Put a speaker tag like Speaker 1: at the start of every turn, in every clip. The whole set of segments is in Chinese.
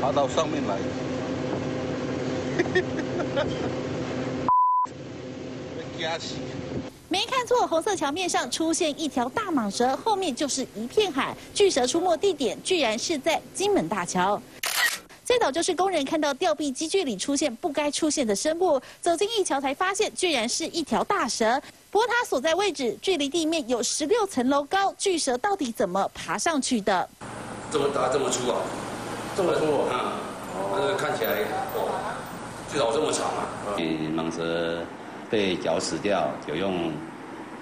Speaker 1: 爬到上面来。被死！
Speaker 2: 没看错，红色桥面上出现一条大蟒蛇，后面就是一片海。巨蛇出没地点居然是在金门大桥。最早就是工人看到吊臂机具里出现不该出现的生物，走进一桥才发现，居然是一条大蛇。不过它所在位置距离地面有十六层楼高，巨蛇到底怎么爬上去的？
Speaker 3: 这么大，这么粗啊！这么粗啊！但是看起来哦，至少这么长啊！
Speaker 4: 嗯，蟒蛇被绞死掉，就用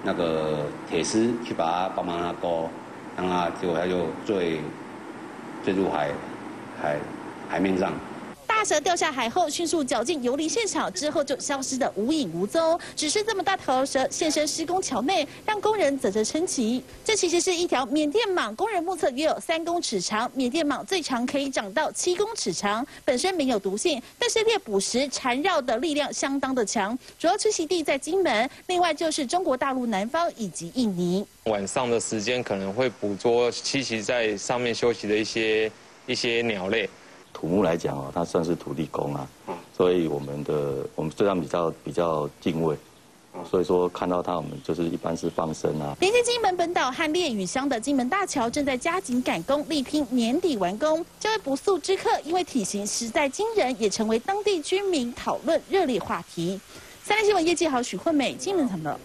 Speaker 4: 那个铁丝去把它帮忙它勾，让它结果它就坠坠入海海海面上。
Speaker 2: 蛇掉下海后，迅速绞进游离现场，之后就消失的无影无踪。只是这么大条蛇现身施工桥内，让工人啧啧称奇。这其实是一条缅甸蟒，工人目测约有三公尺长。缅甸蟒最长可以长到七公尺长，本身没有毒性，但是猎捕时缠绕的力量相当的强。主要栖息地在金门，另外就是中国大陆南方以及印尼。
Speaker 5: 晚上的时间可能会捕捉栖息在上面休息的一些一些鸟类。
Speaker 6: 土木来讲哦，它算是土地公啊，所以我们的我们对它比较比较敬畏，所以说看到它，我们就是一般是放生啊。
Speaker 2: 连接金门本岛和烈屿乡的金门大桥正在加紧赶工，力拼年底完工。这位不速之客，因为体型实在惊人，也成为当地居民讨论热烈话题。三立新闻业绩好许惠美金门台的。